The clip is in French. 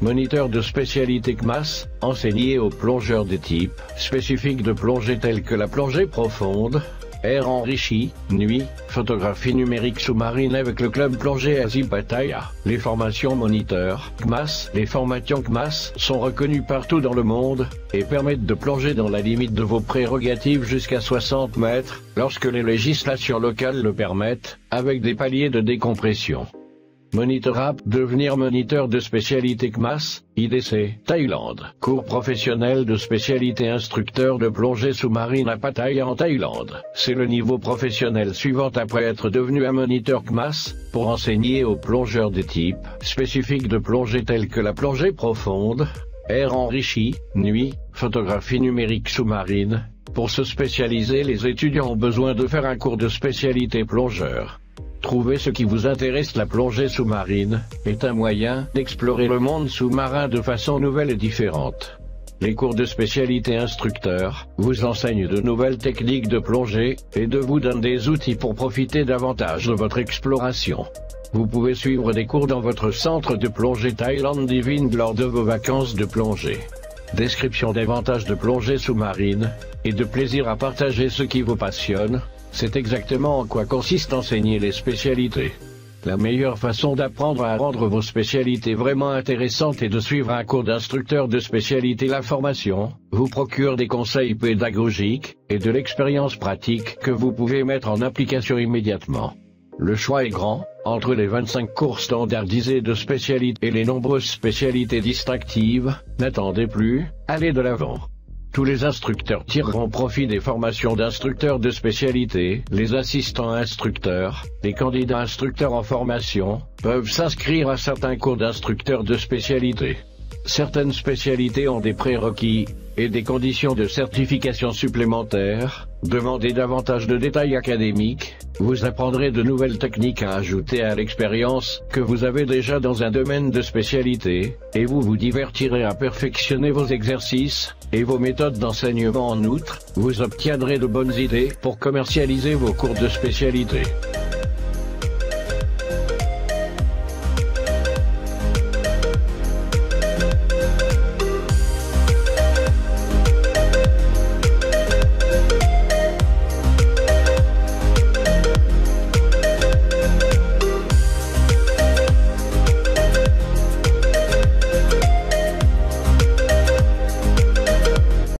Moniteur de spécialité CMAS, enseigné aux plongeurs des types spécifiques de plongée tels que la plongée profonde, air enrichi, nuit, photographie numérique sous-marine avec le club plongée Asie Pattaya. Les formations moniteurs, CMAS, les formations CMAS sont reconnues partout dans le monde et permettent de plonger dans la limite de vos prérogatives jusqu'à 60 mètres, lorsque les législations locales le permettent, avec des paliers de décompression. Moniteur App, devenir moniteur de spécialité CMAS, IDC, Thaïlande. Cours professionnel de spécialité instructeur de plongée sous-marine à Pattaya en Thaïlande. C'est le niveau professionnel suivant après être devenu un moniteur CMAS, pour enseigner aux plongeurs des types spécifiques de plongée tels que la plongée profonde, air enrichi, nuit, photographie numérique sous-marine. Pour se spécialiser, les étudiants ont besoin de faire un cours de spécialité plongeur. Trouver ce qui vous intéresse la plongée sous-marine est un moyen d'explorer le monde sous-marin de façon nouvelle et différente. Les cours de spécialité instructeurs vous enseignent de nouvelles techniques de plongée et de vous donnent des outils pour profiter davantage de votre exploration. Vous pouvez suivre des cours dans votre centre de plongée Thailand Divine lors de vos vacances de plongée. Description d'avantages de plongée sous-marine et de plaisir à partager ce qui vous passionne, c'est exactement en quoi consiste enseigner les spécialités. La meilleure façon d'apprendre à rendre vos spécialités vraiment intéressantes est de suivre un cours d'instructeur de spécialité. La formation vous procure des conseils pédagogiques et de l'expérience pratique que vous pouvez mettre en application immédiatement. Le choix est grand, entre les 25 cours standardisés de spécialité et les nombreuses spécialités distractives, n'attendez plus, allez de l'avant. Tous les instructeurs tireront profit des formations d'instructeurs de spécialité. Les assistants instructeurs, les candidats instructeurs en formation, peuvent s'inscrire à certains cours d'instructeurs de spécialité. Certaines spécialités ont des prérequis et des conditions de certification supplémentaires. Demandez davantage de détails académiques. Vous apprendrez de nouvelles techniques à ajouter à l'expérience que vous avez déjà dans un domaine de spécialité, et vous vous divertirez à perfectionner vos exercices et vos méthodes d'enseignement en outre. Vous obtiendrez de bonnes idées pour commercialiser vos cours de spécialité.